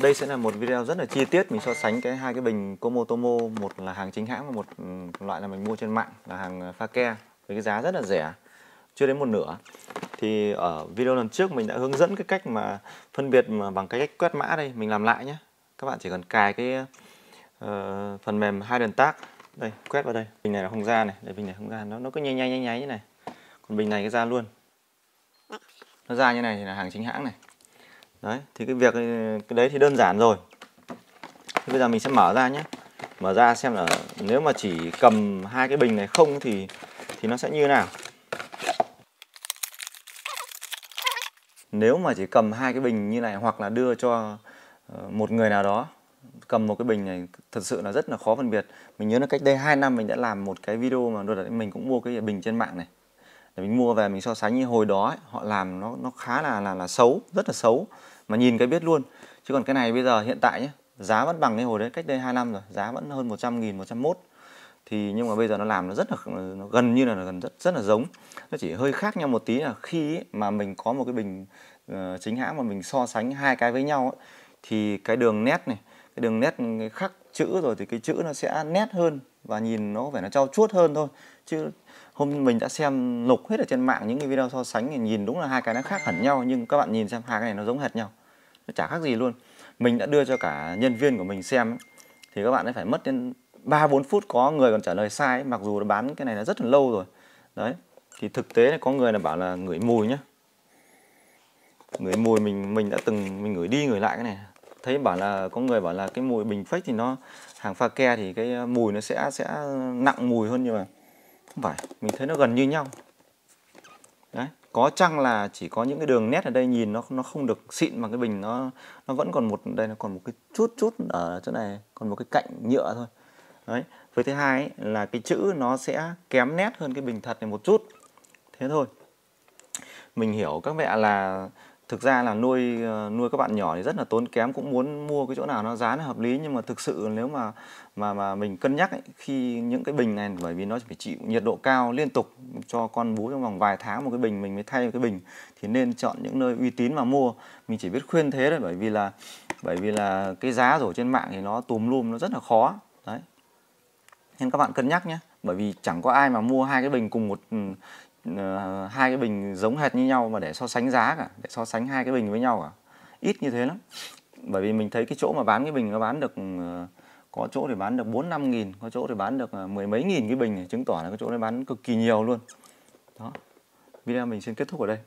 đây sẽ là một video rất là chi tiết. Mình so sánh cái hai cái bình Komotomo một là hàng chính hãng và một ừ, loại là mình mua trên mạng là hàng à, pha ke với cái giá rất là rẻ chưa đến một nửa. Thì ở video lần trước mình đã hướng dẫn cái cách mà phân biệt mà bằng cái cách quét mã đây mình làm lại nhé. Các bạn chỉ cần cài cái uh, phần mềm hai lần tác. Đây quét vào đây. Bình này là không ra này. Đây bình này không ra nó nó cứ nháy nháy nháy nháy như này. Còn bình này cái ra luôn. Nó ra như này thì là hàng chính hãng này đấy, thì cái việc, cái đấy thì đơn giản rồi. Thì bây giờ mình sẽ mở ra nhé. Mở ra xem là nếu mà chỉ cầm hai cái bình này không thì thì nó sẽ như nào. Nếu mà chỉ cầm hai cái bình như này hoặc là đưa cho ờ, một người nào đó, cầm một cái bình này thật sự là rất là khó phân biệt. Mình nhớ là cách đây 2 năm mình đã làm một cái video mà đợt mình cũng mua cái bình trên mạng này để mình mua về mình so sánh như hồi đó ấy, họ làm nó nó khá là là là xấu rất là xấu. Mà nhìn cái biết luôn. Chứ còn cái này bây giờ hiện tại nhé giá vẫn bằng cái hồi đấy cách đây 2 năm rồi giá vẫn hơn 100 nghìn 101 thì nhưng mà bây giờ nó làm nó rất là nó gần như là gần rất rất là giống. Nó chỉ hơi khác nhau một tí là khi ấy, mà mình có một cái bình uh, chính hãng mà mình so sánh hai cái với nhau ấy, thì cái đường nét này cái đường nét khắc chữ rồi thì cái chữ nó sẽ nét hơn và nhìn nó phải nó trau chuốt hơn thôi. Chứ hôm mình đã xem lục hết ở trên mạng những cái video so sánh thì nhìn đúng là hai cái nó khác hẳn nhau, nhưng các bạn nhìn xem hai cái này nó giống hệt nhau. Nó chả khác gì luôn. Mình đã đưa cho cả nhân viên của mình xem thì các bạn ấy phải mất đến ba bốn phút có người còn trả lời sai mặc dù bán cái này là rất là lâu rồi. Đấy, thì thực tế là có người là bảo là ngửi mùi nhá. Ngửi mùi mình mình đã từng, mình ngửi đi ngửi lại cái này thấy bảo là có người bảo là cái mùi bình phách thì nó hàng pha ke thì cái ờ, mùi nó sẽ sẽ nặng mùi hơn nhưng mà không phải mình thấy nó gần như nhau. Đấy có chăng là chỉ có những cái đường nét ở đây nhìn nó nó không được xịn mà cái bình nó nó vẫn còn một đây nó còn một cái chút chút ở chỗ này còn một cái cạnh nhựa thôi. Đấy với thứ hai ấy, là cái chữ nó sẽ kém nét hơn cái bình thật này một chút. Thế thôi. Mình hiểu các mẹ là thực ra là nuôi ờ, nuôi các bạn nhỏ thì rất là tốn kém cũng muốn mua cái chỗ nào nó giá nó hợp lý nhưng mà thực sự nếu mà mà mà mình cân nhắc ấy, khi những cái bình này bởi vì nó phải chịu nhiệt độ cao liên tục cho con bú trong vòng vài tháng một cái bình mình mới thay một cái bình thì nên chọn những nơi uy tín mà mua. Mình chỉ biết khuyên thế thôi bởi vì là bởi vì là cái giá rồi trên mạng thì nó tùm lum nó rất là khó. Đấy. Nên các bạn cân nhắc nhé bởi vì chẳng có ai mà mua hai cái bình cùng một ừ, uh, hai cái bình giống hệt như nhau mà để so sánh giá cả để so sánh hai cái bình với nhau cả ít như thế lắm. Bởi vì mình thấy cái chỗ mà bán cái bình nó bán được uh, có chỗ thì bán được bốn năm nghìn có chỗ thì bán được uh, mười mấy nghìn cái bình chứng tỏ là cái chỗ này bán cực kỳ nhiều luôn. Đó. Video mình xin kết thúc ở đây.